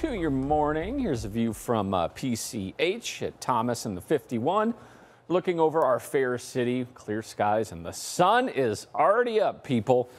To your morning, here's a view from uh, PCH at Thomas and the 51. Looking over our fair city, clear skies, and the sun is already up, people.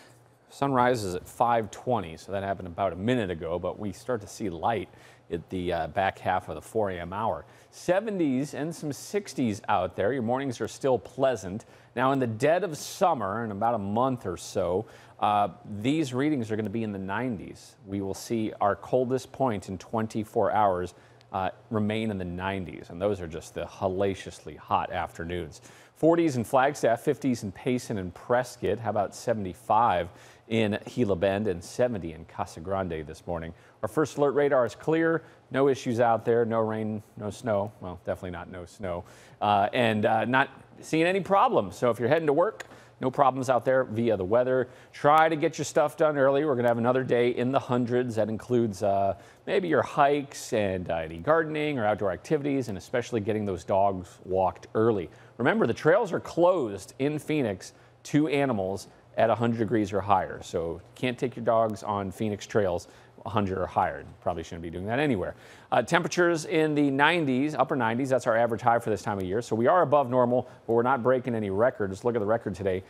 Sunrise is at 5:20, so that happened about a minute ago, but we start to see light at the uh, back half of the 4 a.m. hour. 70s and some 60s out there. Your mornings are still pleasant. Now, in the dead of summer, in about a month or so, uh, these readings are going to be in the 90s. We will see our coldest point in 24 hours uh, remain in the 90s, and those are just the hellaciously hot afternoons. 40s in Flagstaff, 50s in Payson and Prescott. How about 75 in Gila Bend and 70 in Casa Grande this morning? Our first alert radar is clear. No issues out there. No rain, no snow. Well, definitely not no snow. Uh, and uh, not seeing any problems. So if you're heading to work, no problems out there via the weather. Try to get your stuff done early. We're going to have another day in the hundreds. That includes uh, maybe your hikes and uh, any gardening or outdoor activities, and especially getting those dogs walked early. Remember, the trails are closed in Phoenix to animals at 100 degrees or higher. So can't take your dogs on Phoenix trails 100 or higher. Probably shouldn't be doing that anywhere. Uh, temperatures in the 90s, upper 90s, that's our average high for this time of year. So we are above normal, but we're not breaking any records. Look at the record today.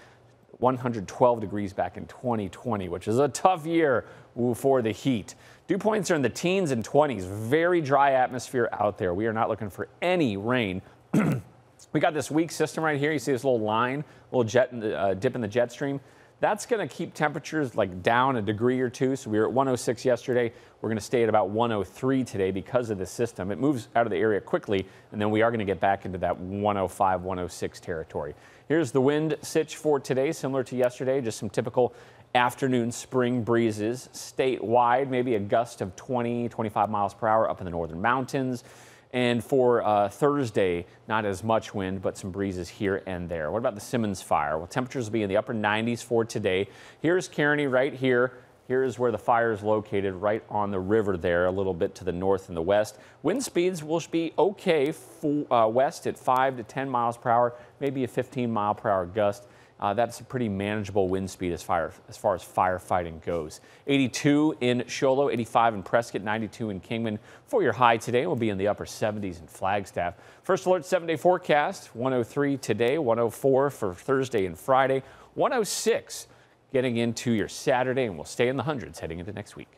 112 degrees back in 2020, which is a tough year for the heat. Dew points are in the teens and 20s. Very dry atmosphere out there. We are not looking for any rain. we got this weak system right here. You see this little line, little jet in the, uh, dip in the jet stream. That's going to keep temperatures like down a degree or two. So we were at 106 yesterday. We're going to stay at about 103 today because of the system. It moves out of the area quickly, and then we are going to get back into that 105, 106 territory. Here's the wind sitch for today, similar to yesterday, just some typical afternoon spring breezes statewide, maybe a gust of 20, 25 miles per hour up in the northern mountains. And for uh, Thursday, not as much wind, but some breezes here and there. What about the Simmons fire? Well, temperatures will be in the upper 90s for today. Here's Kearny right here. Here is where the fire is located, right on the river there, a little bit to the north and the west. Wind speeds will be okay for, uh, west at 5 to 10 miles per hour, maybe a 15 mile per hour gust. Uh, that's a pretty manageable wind speed as far, as far as firefighting goes. 82 in Show Low, 85 in Prescott, 92 in Kingman. For your high today, will be in the upper 70s in Flagstaff. First alert seven day forecast 103 today, 104 for Thursday and Friday, 106 getting into your Saturday, and we'll stay in the hundreds heading into next week.